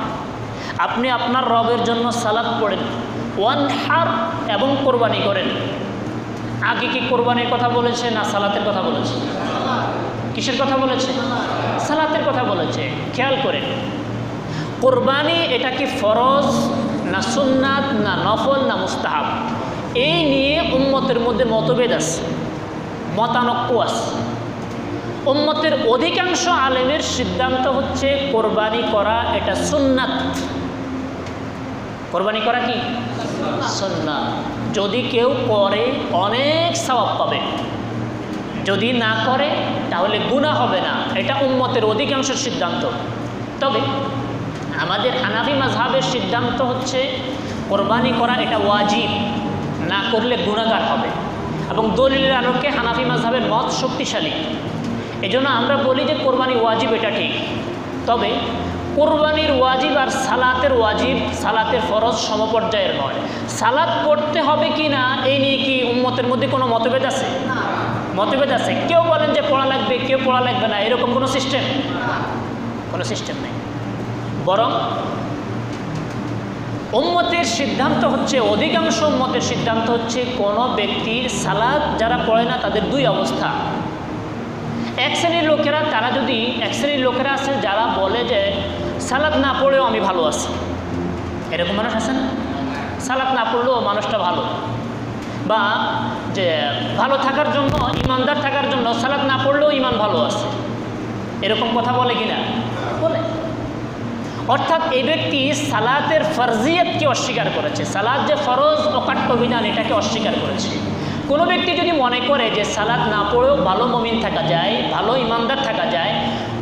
আপনি আপনার রবের জন্য সালাদ পড়েন ওয়ান ওয়ানহার এবং কোরবানি করেন। আগে কি কোরবানির কথা বলেছে না সালাতের কথা বলেছে? কিসের কথা বলেছে? সালাতের কথা বলেছে। খেয়াল করেন কোরবানি এটা কি ফরজ, না সুন্নাত, না নফল, না মুস্তাহাব? এই নিয়ে উম্মতের মধ্যে মতভেদ আছে, মতানক্য আছে। উম্মতের অধিকাংশ আলেমের সিদ্ধান্ত হচ্ছে কোরবানি করা এটা সুন্নাত। কোরবানি করা কি? সুন্নাত। যদি কেউ করে, অনেক সওয়াব পাবে। যদি না করে, তাহলে গুণা হবে না। এটা উম্মতের অধিকাংশ সিদ্ধান্ত। তবে আমাদের হানাফি মাঝহাবের সিদ্ধান্ত হচ্ছে, কোরবানি করা এটা ওয়াজিব। না করলে গুণাগার হবে। এবং দলিলের আলোকে হানাফি মাঝহাবের মত শক্তিশালী। এজন্য আমরা বলি যে কোরবানি ওয়াজিব, এটা ঠিক। তবে কোরবানির ওয়াজিব আর সালাতের ওয়াজিব, সালাতের ফরজ সমপর্যায়ের নয়। সালাত পড়তে হবে কি না, এই নিয়ে কি উম্মতের মধ্যে কোনো মতভেদ আছে? মতভেদ আছে। কেউ বলেন যে পড়া লাগবে, কেউ পড়া লাগবে না, এরকম কোনো সিস্টেম কোনো সিস্টেম নেই। বরং উম্মতের সিদ্ধান্ত হচ্ছে, অধিকাংশ উম্মতের সিদ্ধান্ত হচ্ছে, কোনো ব্যক্তির সালাদ যারা পড়ে না, তাদের দুই অবস্থা। এক শ্রেণির লোকেরা, তারা যদি, এক শ্রেণির লোকেরা আছে, যারা বলে যে সালাদ না পড়েও আমি ভালো আছি। এরকম মানুষ আছে না? সালাদ না পড়লেও মানুষটা ভালো। বা যে ভালো থাকার জন্য, ইমানদার থাকার জন্য সালাদ না পড়লেও ইমান ভালো আছে। এরকম কথা বলে কিনা? বলে। অর্থাৎ এই ব্যক্তি সালাতের ফরজিয়তকে অস্বীকার করেছে। সালাদ যে ফরজ, অকাট্য বিধান, এটাকে অস্বীকার করেছে। কোনো ব্যক্তি যদি মনে করে যে সালাদ না পড়েও ভালো মমিন থাকা যায়, ভালো ইমানদার থাকা যায়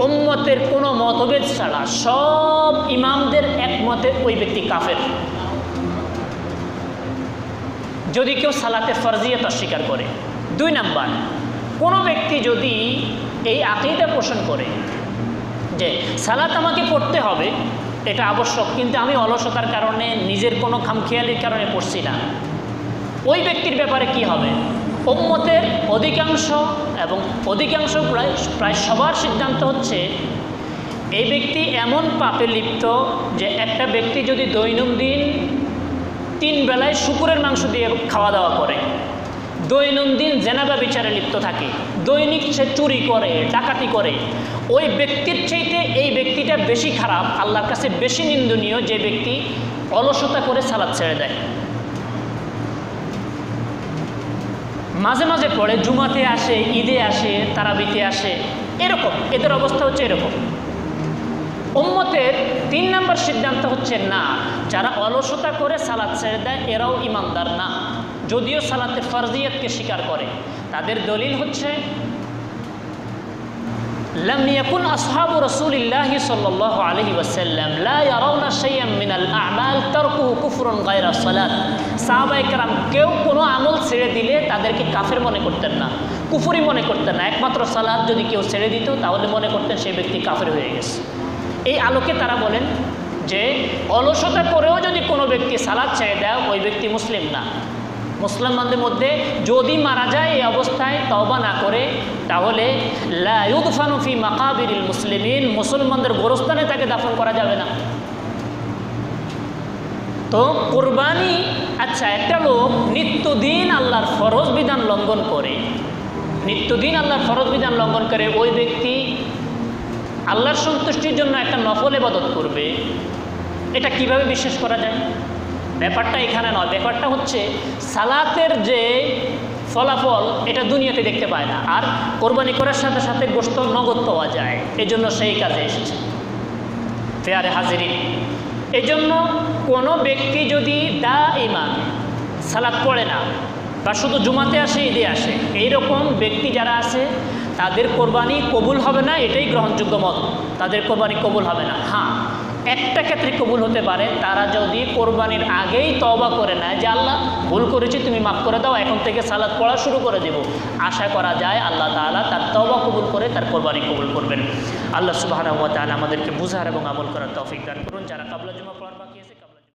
উম্মতের কোনো মতভেদ ছাড়া সব ইমামদের একমতে ওই ব্যক্তি কাফের। যদি কেউ সালাতে ফরজিয়ত অস্বীকার করে। দুই নাম্বার, কোনো ব্যক্তি যদি এই আকিদা পোষণ করে যে সালাত আমাকে পড়তে হবে, এটা আবশ্যক, কিন্তু আমি অলসতার কারণে, নিজের কোনো খামখেয়ালির কারণে পড়ছি না, ওই ব্যক্তির ব্যাপারে কি হবে? উম্মতের অধিকাংশ এবং অধিকাংশ প্রায় প্রায় সবার সিদ্ধান্ত হচ্ছে, এই ব্যক্তি এমন পাপে লিপ্ত যে একটা ব্যক্তি যদি দৈনন্দিন তিন বেলায় শুকুরের মাংস দিয়ে খাওয়া দাওয়া করে, দৈনন্দিন জেনাবা বিচারে লিপ্ত থাকে, দৈনিক সে চুরি করে, ডাকাতি করে, ওই ব্যক্তির চাইতে এই ব্যক্তিটা বেশি খারাপ, আল্লাহর কাছে বেশি নিন্দনীয় যে ব্যক্তি অলসতা করে সালাদ ছেড়ে দেয়। মাঝে মাঝে পড়ে, জুমাতে আসে, ঈদে আসে, তারাবিতে আসে। এরকম, এদের অবস্থা হচ্ছে এরকম। উম্মতের তিন নম্বর সিদ্ধান্ত হচ্ছে না, যারা অলসতা করে সালাদ ছেড়ে দেয়, এরাও ইমানদার না। যদিও সালাতে ফরজিয়তকে স্বীকার করে। তাদের দলিল হচ্ছে لم يكن أصحاب رسول الله صلى الله عليه وسلم لا يرون شيئا من الأعمال تركه كفر غير الصلاة সাহাবায়ে کرام কেউ কোনো আমল ছেড়ে দিলে তাদেরকে কাফের মনে করতেন না কুফরি মনে করতেন না একমাত্র সালাদ যদি কেউ ছেড়ে দিত তাহলে মনে করতেন সেই ব্যক্তি কাফের হয়ে গেছে এই আলোকে তারা বলেন যে অলসতা করেও যদি কোনো ব্যক্তি সালাদ ছেড়ে দেয় ওই ব্যক্তি মুসলিম না মুসলমানদের মধ্যে যদি মারা যায় এই অবস্থায় তওবা না করে, তাহলে লাউদফানুফি মাকাবিরিল মুসলিমিন, মুসলমানদের গোরস্থানে তাকে দাফন করা যাবে না। তো কোরবানি আচ্ছা একটা লোক নিত্যদিন আল্লাহর ফরজ বিধান লঙ্ঘন করে। নিত্যদিন আল্লাহর ফরজ বিধান লঙ্ঘন করে, ওই ব্যক্তি আল্লাহর সন্তুষ্টির জন্য একটা নফল এবাদত করবে। এটা কীভাবে বিশ্বাস করা যায়? ব্যাপারটা এখানে নয়। ব্যাপারটা হচ্ছে, সালাতের যে ফলাফল, এটা দুনিয়াতে দেখতে পায় না। আর কোরবানি করার সাথে সাথে গোস্ত নগদ পাওয়া যায়। এই জন্য সেই কাজে এসেছে। ফেয়ারে হাজিরি এই জন্য কোনো ব্যক্তি যদি দা ইমান সালাদ পড়ে না, বা শুধু জুমাতে আসে, ঈদে আসে, এইরকম ব্যক্তি যারা আছে, তাদের কোরবানি কবুল হবে না, এটাই গ্রহণযোগ্য মত। তাদের কোরবানি কবুল হবে না। হ্যাঁ একটা ক্ষেত্রে কবুল হতে পারে, তারা যদি কোরবানির আগেই তবা করে নেয় যে, আল্লাহ, ভুল করেছি, তুমি মাফ করে দাও, এখন থেকে সালাদ পড়া শুরু করে দেব। আশা করা যায় আল্লাহ তালা তার তবা কবুল করে, তার কোরবানি কবুল করবেন। আল্লাহ সুবাহ আমাদেরকে বুঝার এবং আমল করার তৌফিক দান করুন। যারা কাবলা জমা পড়ার